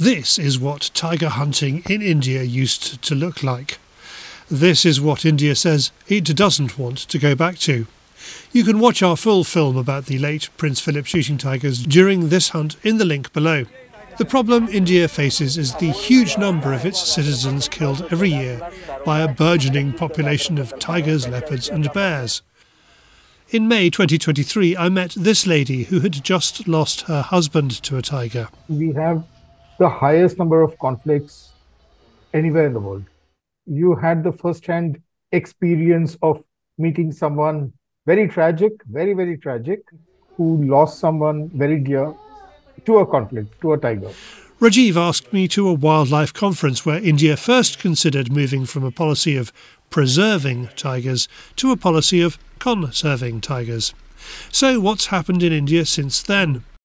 This is what tiger hunting in India used to look like. This is what India says it doesn't want to go back to. You can watch our full film about the late Prince Philip shooting tigers during this hunt in the link below. The problem India faces is the huge number of its citizens killed every year by a burgeoning population of tigers, leopards, and bears. In May 2023, I met this lady who had just lost her husband to a tiger. We have the highest number of conflicts anywhere in the world you had the first hand experience of meeting someone very tragic, very, very tragic, who lost someone very dear to a conflict, to a tiger. Rajiv asked me to a wildlife conference where India first considered moving from a policy of preserving tigers to a policy of conserving tigers. So, what's happened in India since then?